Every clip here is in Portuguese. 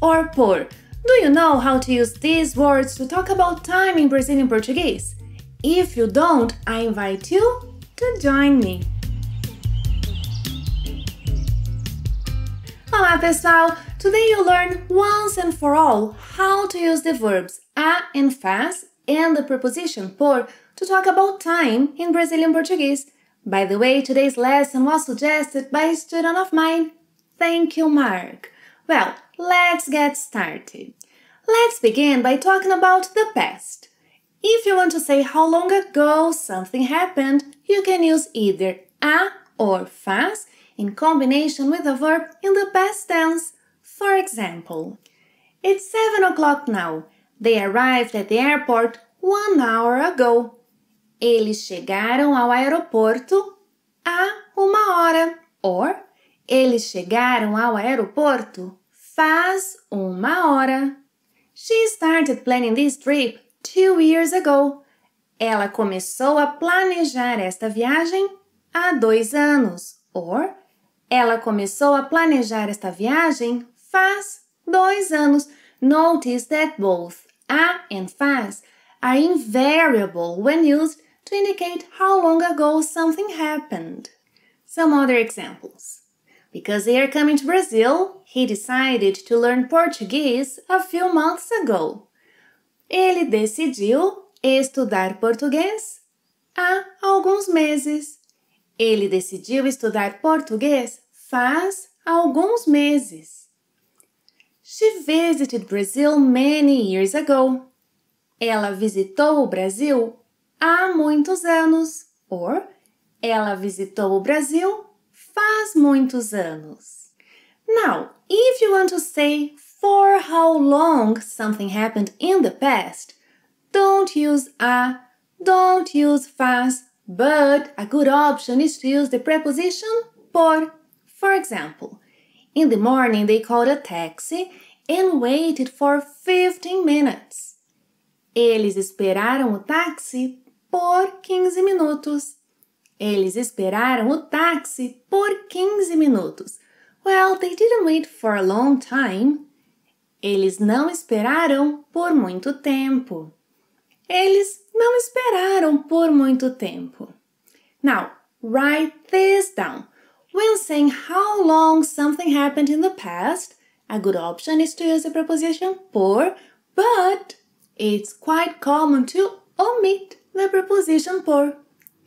or por. Do you know how to use these words to talk about time in Brazilian Portuguese? If you don't, I invite you to join me. Olá pessoal! Today you learn once and for all how to use the verbs a and faz and the preposition por to talk about time in Brazilian Portuguese. By the way, today's lesson was suggested by a student of mine. Thank you, Mark. Well, let's get started. Let's begin by talking about the past. If you want to say how long ago something happened, you can use either a or faz in combination with a verb in the past tense. For example, it's 7 o'clock now. They arrived at the airport one hour ago. Eles chegaram ao aeroporto há uma hora. Or, eles chegaram ao aeroporto faz uma hora. She started planning this trip two years ago. Ela começou a planejar esta viagem há dois anos. Or, ela começou a planejar esta viagem faz dois anos. Notice that both a and faz are invariable when used to indicate how long ago something happened. Some other examples. Because they are coming to Brazil, he decided to learn Portuguese a few months ago. Ele decidiu estudar português há alguns meses. Ele decidiu estudar português faz alguns meses. She visited Brazil many years ago. Ela visitou o Brasil há muitos anos. Or, ela visitou o Brasil faz muitos anos. Now, if you want to say for how long something happened in the past, don't use a, don't use faz, but a good option is to use the preposition por. For example, in the morning they called a taxi and waited for 15 minutes. Eles esperaram o táxi por 15 minutos. Eles esperaram o táxi por 15 minutos. Well, they didn't wait for a long time. Eles não esperaram por muito tempo. Eles não esperaram por muito tempo. Now, write this down. When saying how long something happened in the past, a good option is to use the preposition por, but it's quite common to omit the preposition por.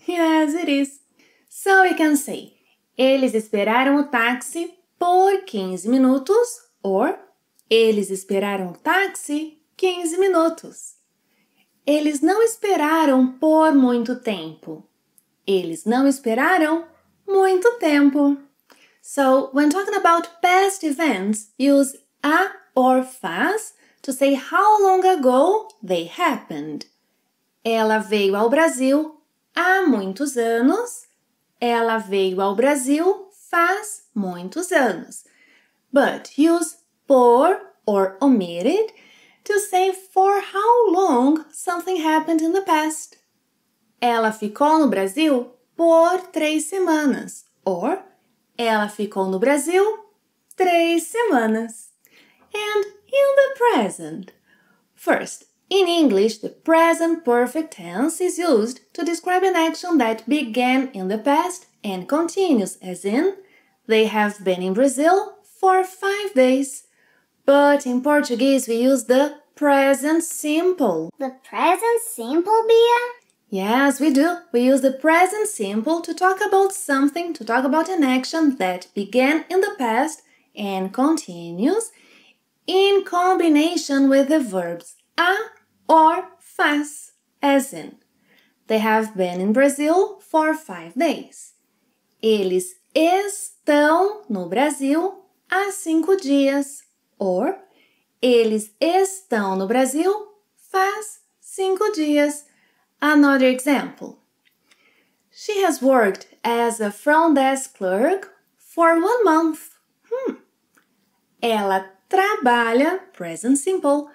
Yes, it is. So we can say, eles esperaram o táxi por 15 minutos or eles esperaram o táxi 15 minutos. Eles não esperaram por muito tempo. Eles não esperaram muito tempo. So, when talking about past events, use a or faz to say how long ago they happened. Ela veio ao Brasil há muitos anos. Ela veio ao Brasil faz muitos anos. But use por or omitted to say for how long something happened in the past. Ela ficou no Brasil por três semanas. Or ela ficou no Brasil três semanas. And in the present. First, in English, the present perfect tense is used to describe an action that began in the past and continues, as in, they have been in Brazil for five days. But in Portuguese, we use the present simple. The present simple, Bia? Yes, we do. We use the present simple to talk about something, to talk about an action that began in the past and continues in combination with the verbs a or faz, as in, they have been in Brazil for five days. Eles estão no Brasil há cinco dias. Or, eles estão no Brasil faz cinco dias. Another example. She has worked as a front desk clerk for one month. Hmm. Ela trabalha, present simple,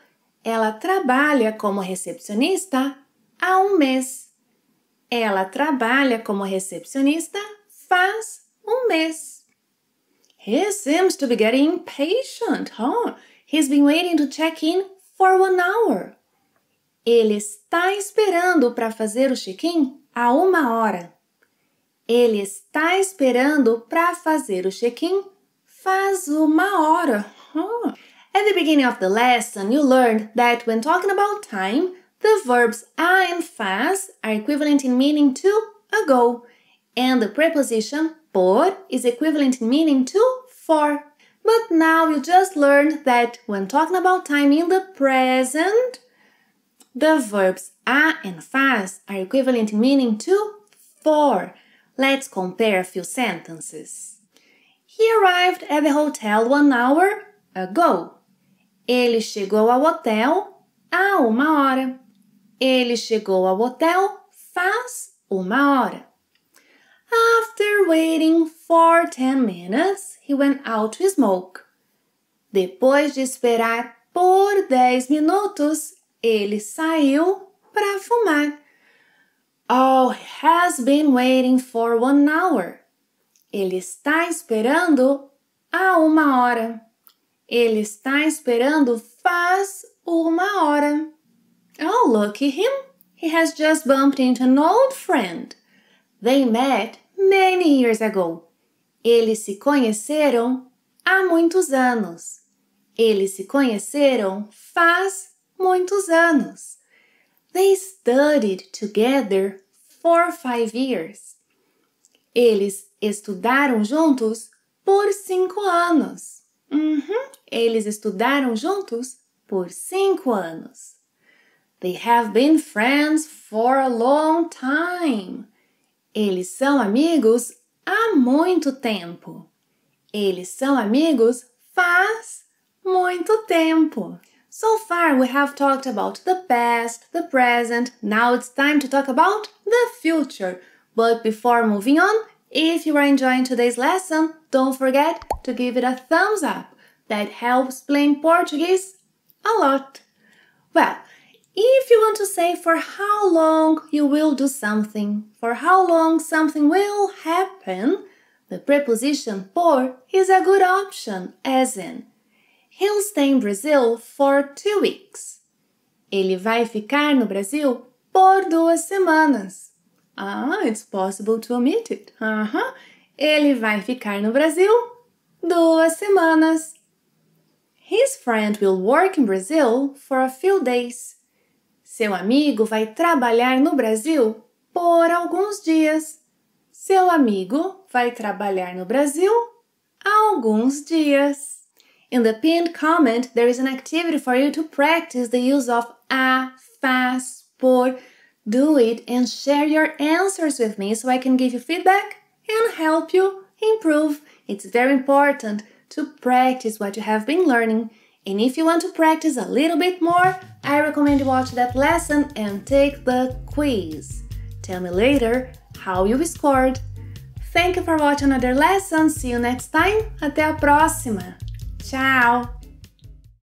ela trabalha como recepcionista há um mês. Ela trabalha como recepcionista faz um mês. He seems to be getting impatient, huh? He's been waiting to check in for one hour. Ele está esperando para fazer o check-in há uma hora. Ele está esperando para fazer o check-in faz uma hora. Huh. At the beginning of the lesson, you learned that when talking about time, the verbs a and faz are equivalent in meaning to ago, and the preposition por is equivalent in meaning to for. But now you just learned that when talking about time in the present, the verbs a and faz are equivalent in meaning to for. Let's compare a few sentences. He arrived at the hotel one hour ago. Ele chegou ao hotel há uma hora. Ele chegou ao hotel faz uma hora. After waiting for 10 minutes, he went out to smoke. Depois de esperar por 10 minutos, ele saiu para fumar. Oh, has been waiting for one hour. Ele está esperando há uma hora. Ele está esperando faz uma hora. Oh, look at him. He has just bumped into an old friend. They met many years ago. Eles se conheceram há muitos anos. Eles se conheceram faz muitos anos. They studied together for five years. Eles estudaram juntos por cinco anos. Uhum. Eles estudaram juntos por cinco anos. They have been friends for a long time. Eles são amigos há muito tempo. Eles são amigos faz muito tempo. So far, we have talked about the past, the present, now it's time to talk about the future. But before moving on, if you are enjoying today's lesson, don't forget to give it a thumbs up. That helps playing Portuguese a lot. Well, if you want to say for how long you will do something, for how long something will happen, the preposition por is a good option, as in He'll stay in Brazil for two weeks. Ele vai ficar no Brasil por duas semanas. Ah, it's possible to omit it. Uh -huh. Ele vai ficar no Brasil duas semanas. His friend will work in Brazil for a few days. Seu amigo vai trabalhar no Brasil por alguns dias. Seu amigo vai trabalhar no Brasil alguns dias. In the pinned comment, there is an activity for you to practice the use of a, faz, por. Do it and share your answers with me so I can give you feedback and help you improve. It's very important to practice what you have been learning. And if you want to practice a little bit more, I recommend you watch that lesson and take the quiz. Tell me later how you scored. Thank you for watching another lesson. See you next time. Até a próxima! Tchau!